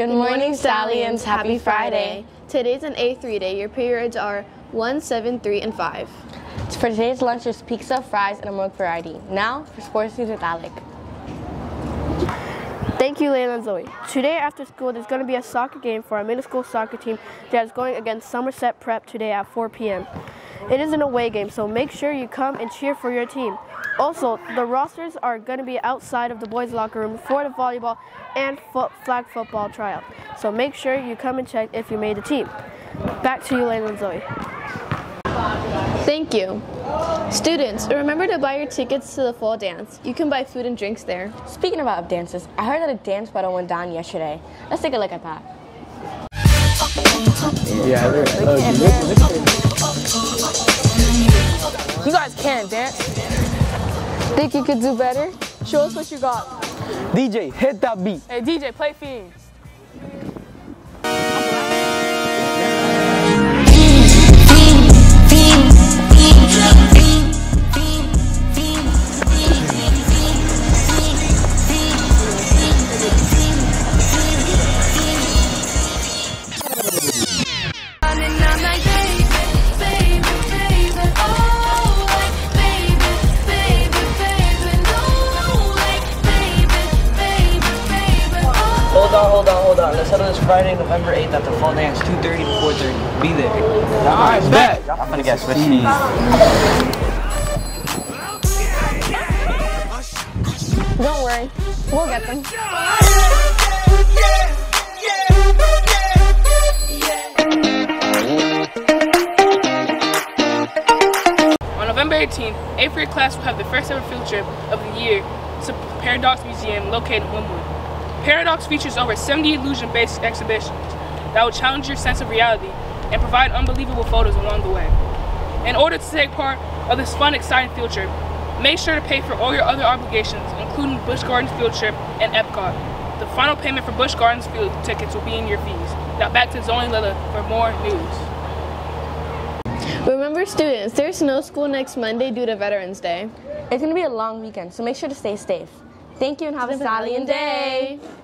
Good morning, Stallions. Happy Friday. Today's an A3 day. Your periods are 1, 7, 3, and 5. For today's lunch, there's pizza, fries, and a milk variety. Now, for sports news with Alec. Thank you, Layla and Zoe. Today after school, there's going to be a soccer game for our middle school soccer team that is going against Somerset Prep today at 4 p.m. It is an away game, so make sure you come and cheer for your team. Also, the rosters are going to be outside of the boys' locker room for the volleyball and fo- flag football tryout. So make sure you come and check if you made the team. Back to you, Layla and Zoe. Thank you. Students, remember to buy your tickets to the fall dance. You can buy food and drinks there. Speaking about dances, I heard that a dance battle went down yesterday. Let's take a look at that. You guys can dance. Think you could do better? Show us what you got. DJ, hit that beat. Hey DJ, play Fiends. On, hold on, hold on. Let's settle this Friday, November 8th at the Fall Dance, 2.30 to 4.30. Be there. Alright, bet. I'm gonna get switchy. Mm. Don't worry, we'll get them. On November 18th, 8th grade class will have the first ever field trip of the year to Paradox Museum located in Wynwood. Paradox features over 70 illusion-based exhibitions that will challenge your sense of reality and provide unbelievable photos along the way. In order to take part of this fun, exciting field trip, make sure to pay for all your other obligations, including Busch Gardens field trip and Epcot. The final payment for Busch Gardens field tickets will be in your fees. Now back to Zoe and Lila for more news. Remember, students, there's no school next Monday due to Veterans Day. It's gonna be a long weekend, so make sure to stay safe. Thank you and have a stallion day. day.